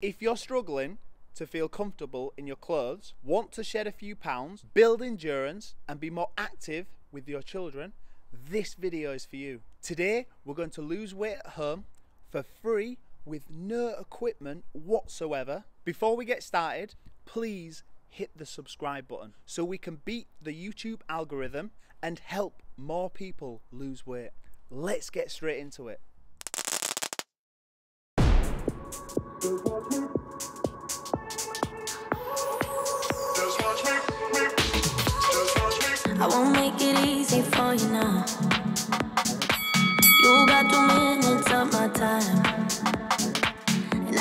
If you're struggling to feel comfortable in your clothes, want to shed a few pounds, build endurance, and be more active with your children, this video is for you. Today, we're going to lose weight at home for free with no equipment whatsoever. Before we get started, please hit the subscribe button so we can beat the YouTube algorithm and help more people lose weight. Let's get straight into it. Take it, easy for you now. You got to make it up my time. And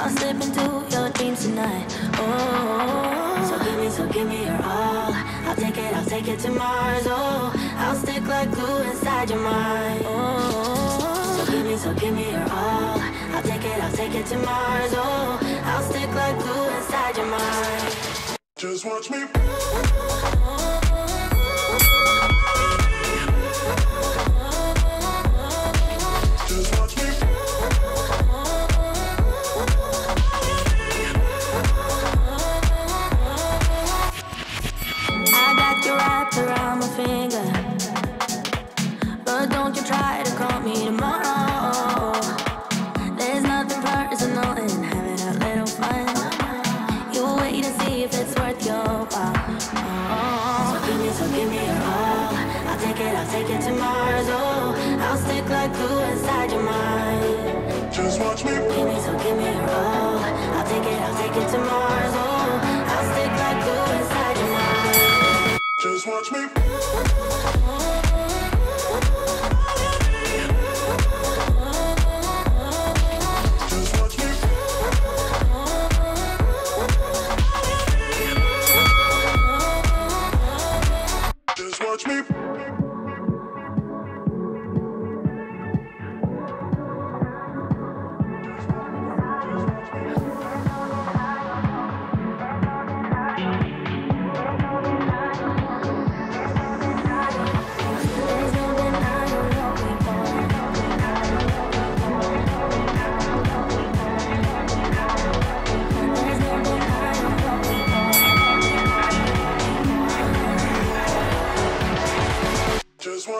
I'll slip into your dreams tonight. Oh So give me so give me your all. I'll take it I'll take it to Mars. Oh, I'll stick like glue inside your mind. Oh, me, so give me your all. I'll take it, I'll take it to Mars. Oh, I'll stick like glue inside your mind. Just watch me.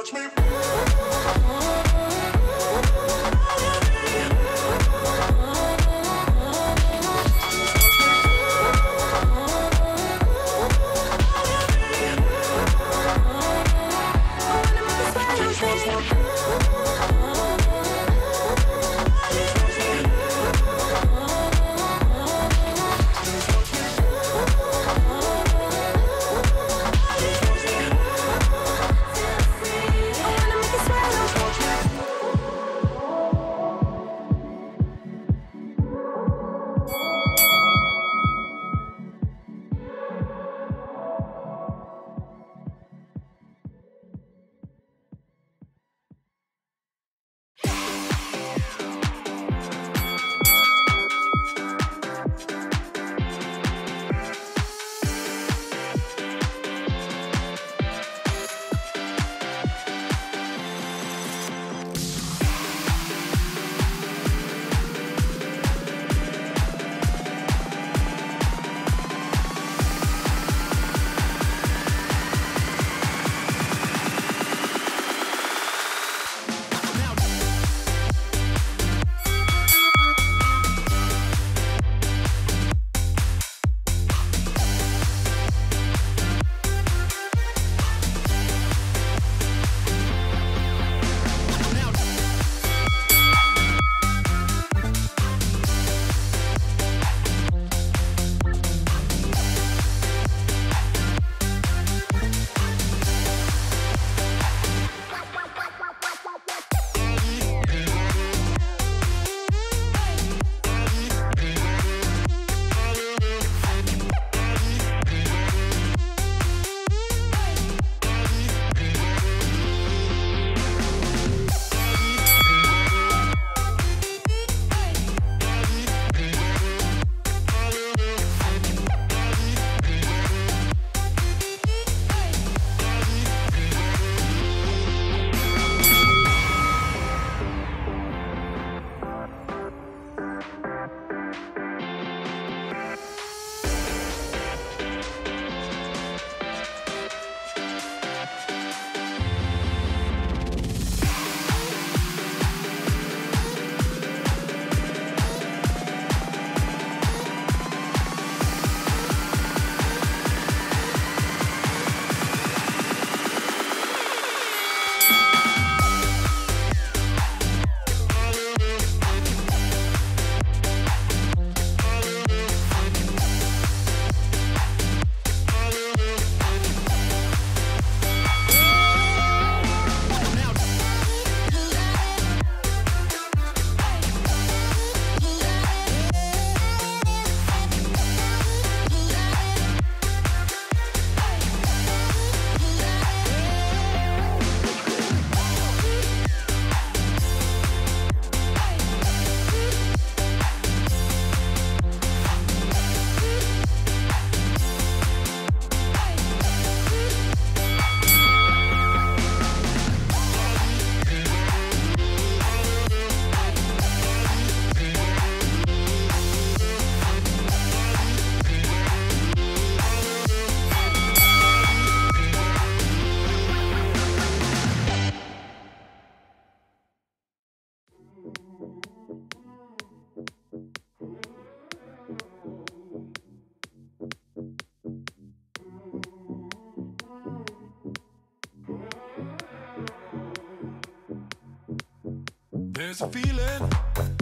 touch me. There's a feeling.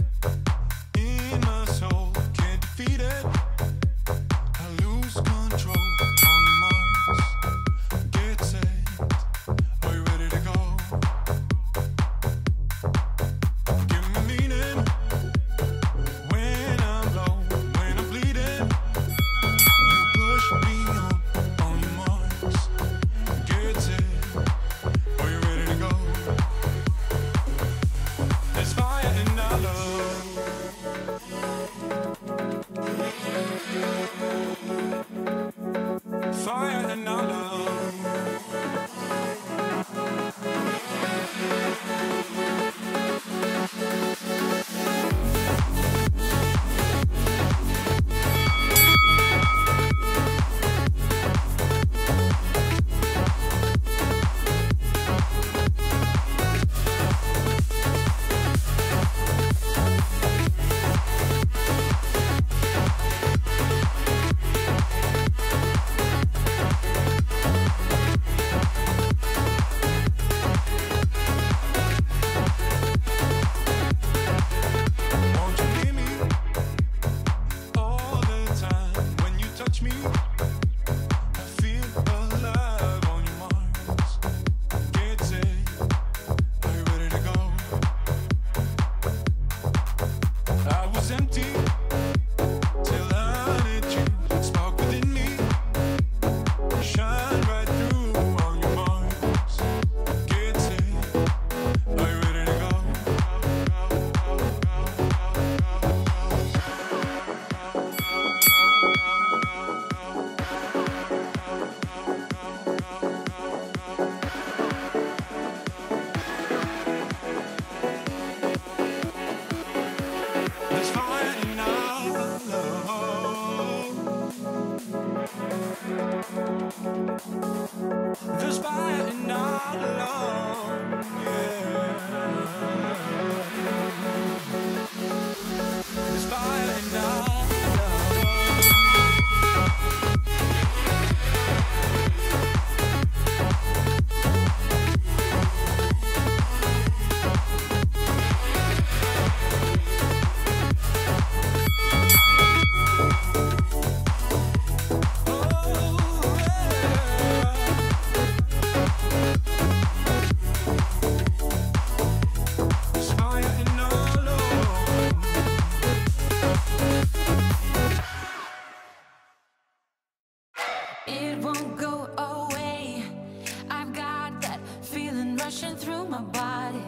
rushing through my body.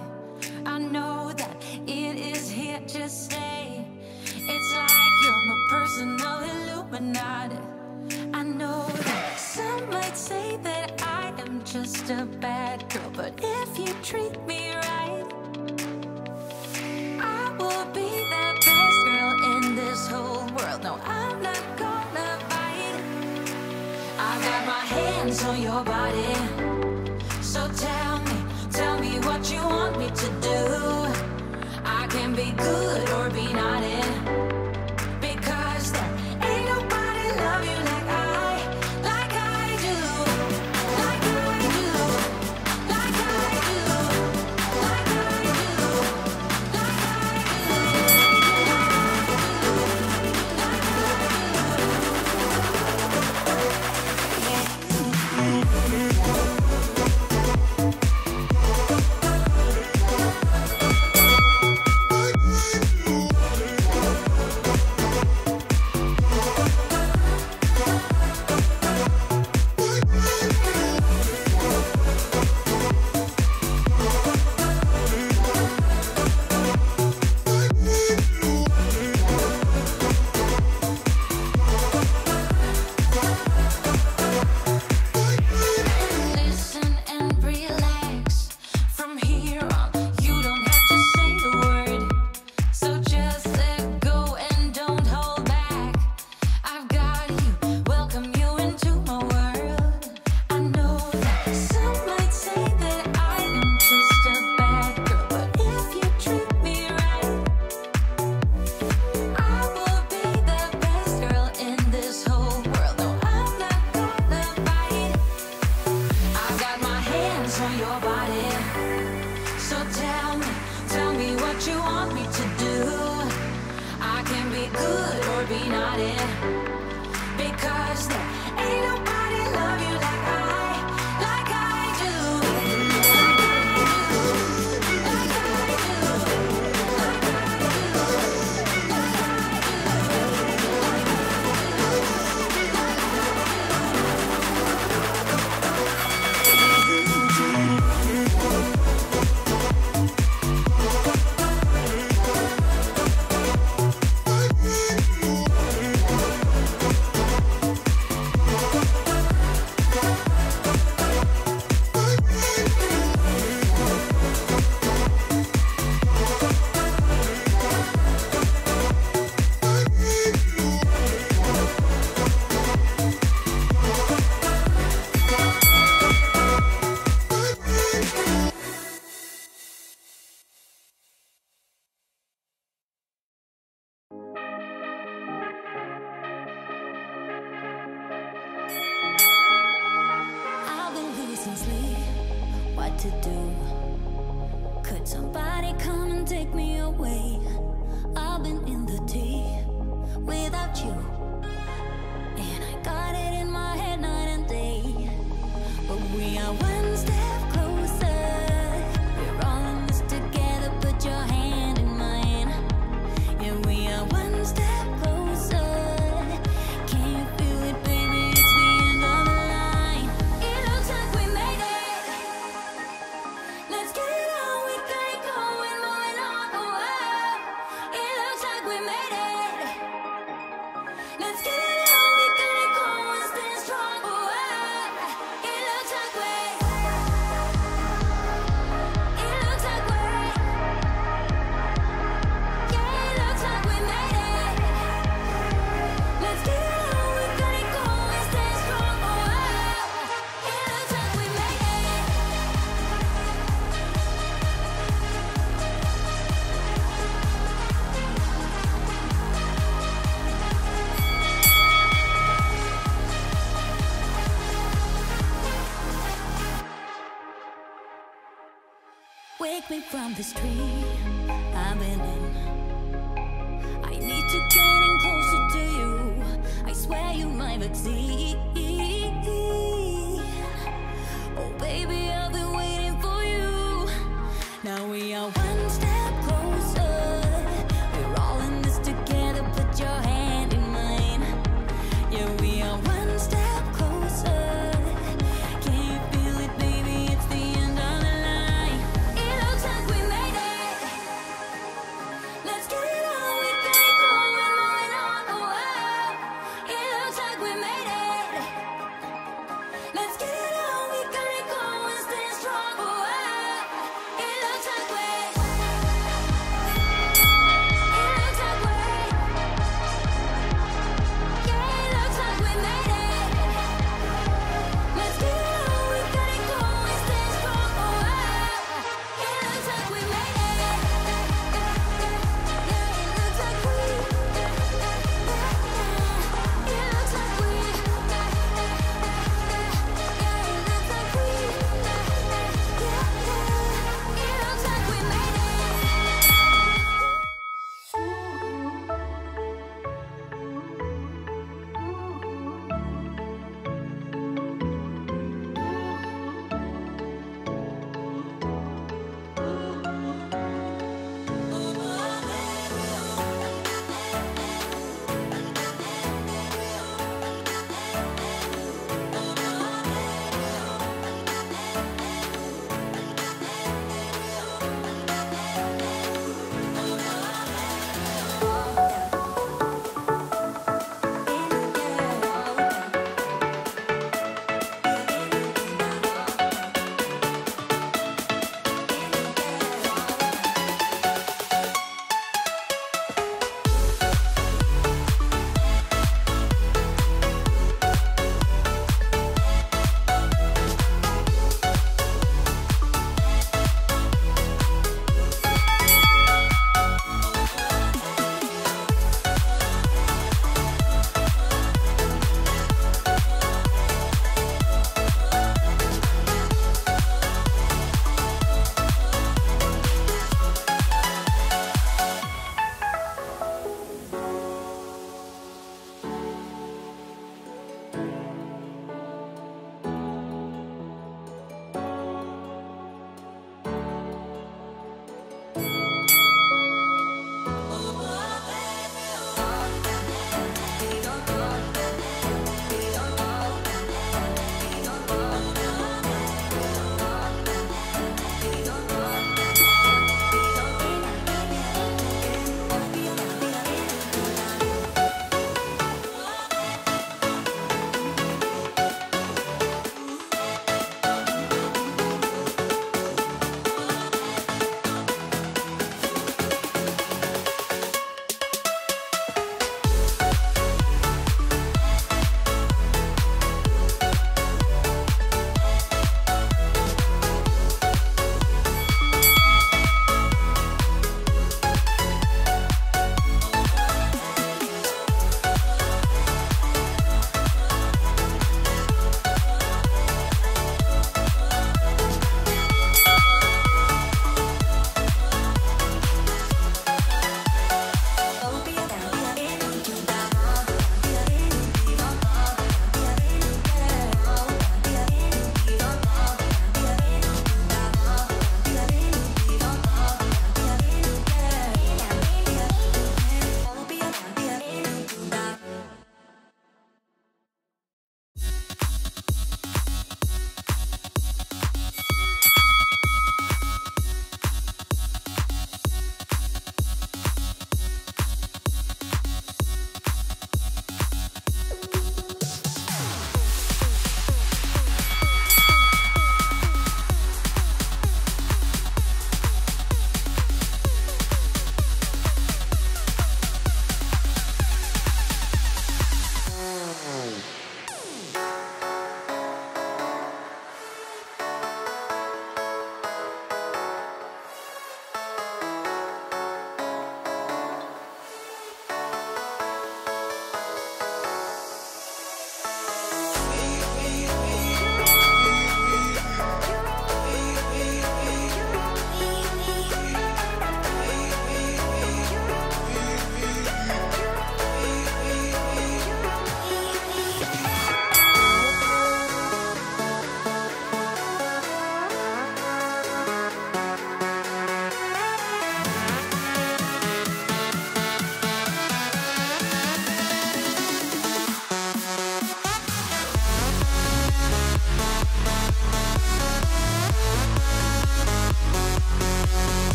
I know that it is here to stay. It's like you're my personal Illuminati. I know that some might say that I am just a bad girl But if you treat me right I will be the best girl in this whole world. No, I'm not gonna fight. I got my hands on your body. Wake me from this dream I've been in I need to get in closer to you I swear you might see.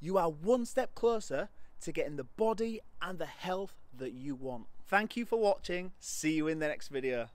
You are one step closer to getting the body and the health that you want. Thank you for watching. See you in the next video.